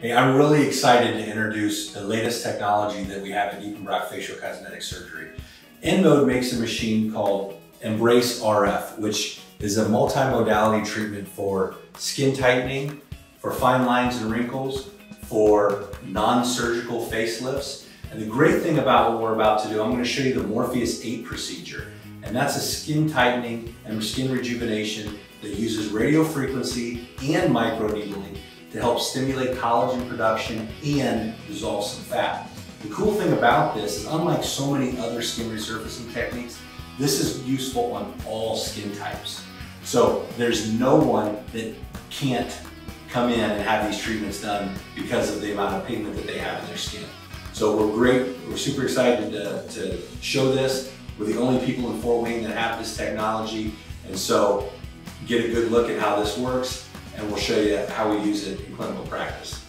Hey, I'm really excited to introduce the latest technology that we have at Diepenbrock Facial Cosmetic Surgery. InMode makes a machine called Embrace RF, which is a multimodality treatment for skin tightening, for fine lines and wrinkles, for non-surgical facelifts. And the great thing about what we're about to do, I'm gonna show you the Morpheus 8 procedure. And that's a skin tightening and skin rejuvenation that uses radio frequency and microneedling to help stimulate collagen production and dissolve some fat. The cool thing about this is unlike so many other skin resurfacing techniques, this is useful on all skin types. So there's no one that can't come in and have these treatments done because of the amount of pigment that they have in their skin. So we're great, we're super excited to, to show this. We're the only people in Fort Wayne that have this technology. And so get a good look at how this works and we'll show you how we use it in clinical practice.